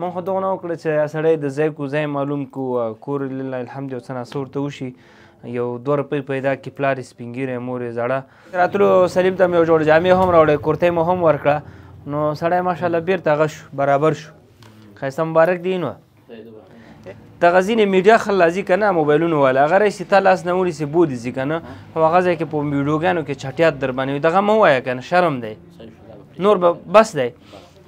مونږ خو دغه نه وکړه چې یا سړی د ځای کو ځای معلوم کو کور لله الحمد یو څه ناڅه ورته وشي یو دوه روپۍ پیدا کړي پلار یې سپینګیری مور یې زړه راتلو سلیم ته مې یو جوړ جامې هم راوړې کورتۍ مو هم ورکړه نو سړی ماشاءالله بېرته هغه شو برابر شو ښایسته مبارک دی نو دغه ځینې میډیا خل راځي که نه موبایلونو والا هغه راشي تا لاس نه ونیسي بودي ځي که نه او هغه ځای کې په ویډیوګانو کې چټیات در باندې وي دغه مه وایه که نه شرم دی نور به بس دی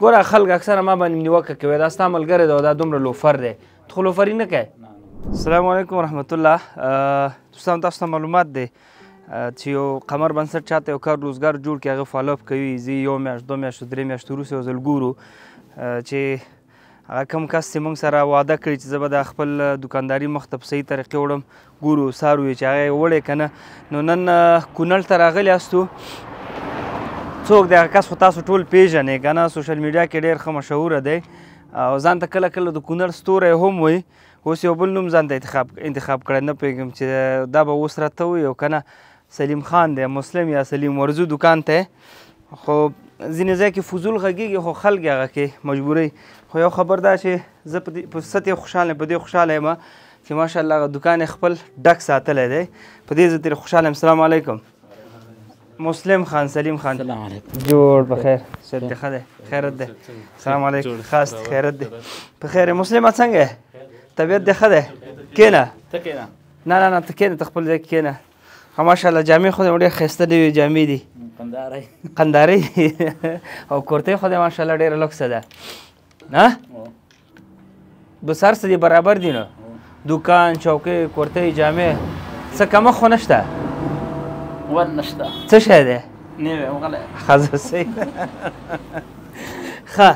ګوره خلک اکثره ما باندې نیوکه کوي دا ستا ملګری دی او دا دومره لوفر دی ته خو لوفري نه کوې السلام علیکم ورحمت الله دوستان تاسو ته معلومات دی چې یو قمر بنسټ چاته یو کار روزګار جوړ کړي هغه فالو اپ کوي زی یو میاشت دوه میاشتو درې میاشتو وروسته یو ځل ګورو چې هغه کوم کس چې موږ سره وعده کړې چې زه به د خپل دکانداري مخ ته په صحیح طریقې وړم ګورو څارو یې چې هغه یې وړی که نه نو نن کونړ ته راغلي یاستو څوک دی هغه کس خو تاسو ټول پیژنئ که نه سوشل میډیا کې ډېر ښه مشهوره دی او ځان ته کله کله د کونړ ستوری هم وایي اوس یو بل نوم ځان ته انتخاب انتخاب کړی نه پوهېږم چې دا به اوس راته وایي او که نه سلیم خان دی مسلم یا سلیم ورځو دکان ته خو ځینې ځای کې فضول غږیږي خو خلک هغه کې مجبوري خو یو خبر دا چې زه په دې ست خوشاله په دې خوشاله یم چې ماشاءالله هغه دکان خپل ډک ساتلی دی په دې زه ترې خوشاله یم السلام علیکم مسلم خان سلیم خان سلام علیکم جوړ بخیر ست دی خده خیرت دی سلام علیکم خاص خیرت دی په خیر مسلم څنګه طبیعت دی خده کینه ته کینه نه نه نه ته کینه ته خپل ځای کینه ها ماشاءالله جامې خو دې ډېر ښایسته نوې جامې دي قندارۍ قندارۍ او کورتۍ خو دې ماشاءالله ډېره لوکسه ده ها بس هر څه دې برابر دي نو دکان چوکۍ کورتۍ جامې څه کمښت خو نشته ور نشته څه شی دی نوی وغلی ښځه صحیح ښه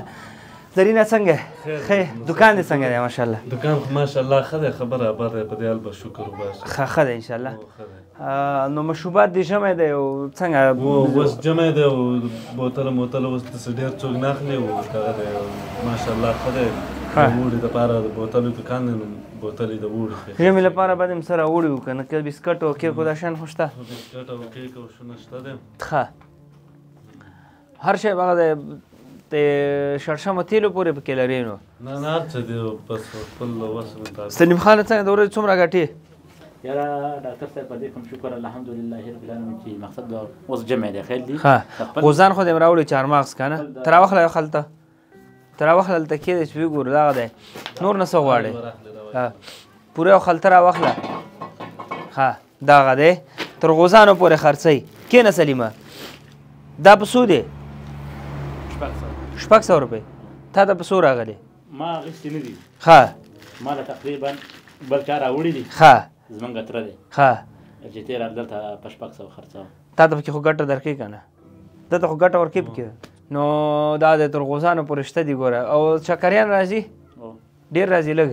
زرینه څنګه خې دکان دې څنګه دی ماشاءالله دکان خو ماشاءالله ښه دی خبر ابر دی په دې حال به شکر وباسو ښه ښه دی انشاءالله نو مشروبات دې جمع دی او څنګه اوس جمع دی او بوتل موتل اوس داسې ډېر څوک نه اخلي او دغه دی ماشاءالله ښه دی وړي دپاره د بوتلو دکان دی نو بوتل یې د وړي ژمي لپاره باید هم سره وړي وکړه نه که بسکټ او کیک او دا شیان خو شته بسکټ او کیک او شونه شته دی ښه هر شی هغه دی ته شړشمه تیلو پورې پکې لرې نو نه نه هر څه دی بس خپل وس مطابق سلیم خان څنګه د ورځې څومره ګټې یاره ډاکټر صاحب په دې کوم شکر الحمدلله هر بلانو چې مقصد اوس جمع دی خیر دی غوزان خو دې راوړي چارماغس کنه تر واخله خلته ته راوخله هلته کېدی چې وګورو دغه دی نور نه څه غواړې پوره یو خلته راوخله ښه دغه دی تر غوزانو پورې خرڅوي کېنه سلیمه دا په څو دی شپږ سوه روپۍ تا ته په څو راغلی ما اخیستې نه دي ښه ما له تقریبا بل چا راوړي دي ښه زمونږ تره دی ها چې تیر ار دلته په شپږ سوه خرڅوه تا ته پکې خو ګټه درکوي که نه ده ته خو ګټه ورکوي پکې نو دا د ترغوزانو پورې شته دي ګوره او چکریان راځي ډېر راځي لږ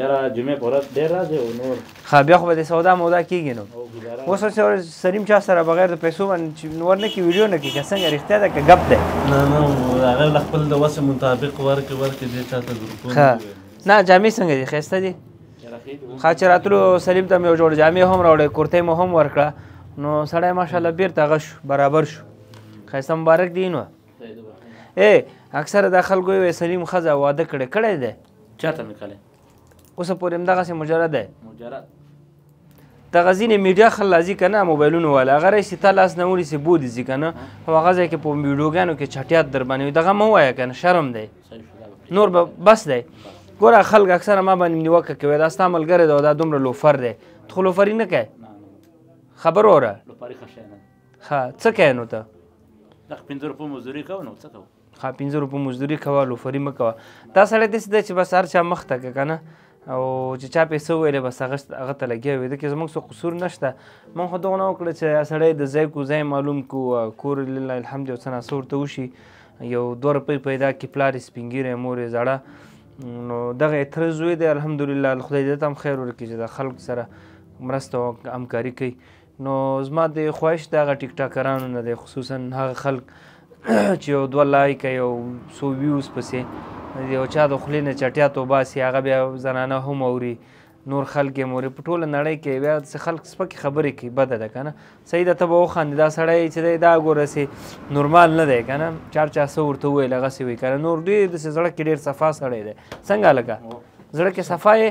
یاره جمعې په ورځ ډېر راځي او نور ښه بیا خو به د سودا مودا کېږي نو اوس اوس سلیم چا سره بغیر د پیسو باندې نور نه کې ویډیو نه کې که څنګه رښتیا ده که ګپ دی نه نه هغه د خپل د وسې مطابق ورکې ورکې دې چا ته ګروپونه نه جامې څنګه دي ښایسته دي ښه چې راتلو سلیم ته مې یو جوړ جامې هم راوړې کورتۍ مو هم ورکړه نو سړی ماشاءالله بیرته هغه شو برابر شو ښایسته مبارک دی نو ای اکثره دا خلکو وایي سلیم ښځه واده کړی کړی دی چاته مې کړی اوسه پورې همدغسې مجرد دی مجرد دغه ځینې میډیا خل راځي که نه موبایلونو والا هغه راشي تا لاس نه ونیسي بودي ځي که نه او هغه ځای کې په ویډیوګانو کې چټیات در باندې وي دغه مه وایه که نه شرم دی نور به بس دی ګوره خلک اکثره ما باندې نیوکه کوي دا ستا ملګری دی او دا دومره لوفر دی ته خو لوفري نه کوې خبر وره ښه څه کوې نو ته پنځه روپۍ مزدوري کوه نو څه کوه ښه پنځه روپۍ مزدوري کوه لوفري مه کوه دا سړی داسې دی چې بس هر چا مخ ته که که نه او چې چا پې څه ویلې بس هغه هغه ته لګیا وي دکې زموږ څه قصور نشته مونږ خو دغونه وکړه چې سړی د ځای کو ځای معلوم کو کور لله الحمد یو څه ناڅه ورته وشي یو دوه روپۍ پیدا کړي پلار یې سپین ږیری مور یې زړه نو دغه یې تره زوی دی الحمدلله خدای دې ته هم خیر ورکړي چې د خلکو سره مرسته او همکاري کوي نو زما د خواهش د هغه ټیک ټاکرانو نه دی خصوصا هغه خلک چې یو دوه لایک یو سو ویوز پسې یو چا د خلې نه چټیا تو باسي هغه بیا زنانه هم اوري نور خلک یې موري په ټوله نړۍ کې بیا څه خلک سپکې خبرې کوي بده ده که نه صحیح ده ته به وخاندې دا سړی چې دی دا ګوره سې نورمال نه دی که نه چار چا څه ورته وویل هغسې وایي که نه نور ډېر داسې زړه کې ډېر صفا سړی دی څنګه هلکه زړه کې صفا یې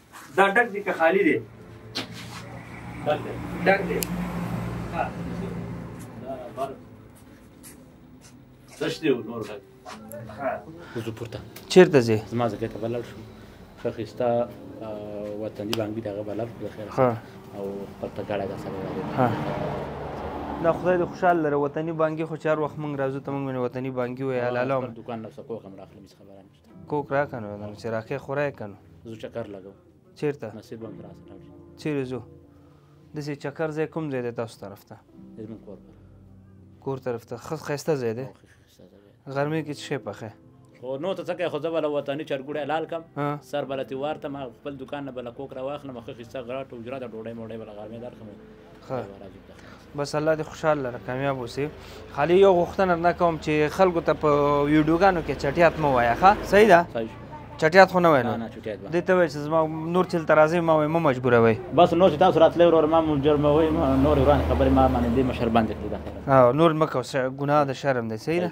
دا ډک دی که خالی دی ډک دی تش دی نور ډک وزو پورته چیرته ځې زما ځای ته بلل شو خخستا وطن دی باندې دغه بلل خو خیر او خپل ته ګړه ده سره ها دا خدای دې خوشاله لره وطني بانګي خو چار وخت مونږ راځو ته مونږ وطني بانګي وې حلاله دکان نفسه کوه کم راخلم هیڅ خبره نه کوک را کنو دا چې راکې خورای کنو زو چکر لګو چیرته نصیب هم راځه لاړ شي چیرې زو د سې چکر ځای کوم ځای دی تاسو طرف ته زموږ کور پر کور طرف ته خ خسته ځای دی غرمې کې څه پخې خو نو ته څنګه خو زبل وطني چرګوړې حلال کم سر بلتی ورته ما خپل دکان نه بل کوک را واخلم خو خسته غراټ او جرا د ډوډۍ موډۍ بل غرمې درخم بس الله دې خوشحال لره کامیاب اوسې خالي یو غوښتنه نه کوم چې خلکو ته په ویډیوګانو کې چټیات مو وایه ښه صحیح ده چټیات خو نه وای نه چټیات به دې ته وای چې زما نور چل ترازی ما وای مو مجبور وای بس نور چې تاسو راتلې ورور ما مجبور مو وای نور وران خبرې ما باندې مشر باندې کړی دا نور مکه ګناه د شرم دی صحیح ده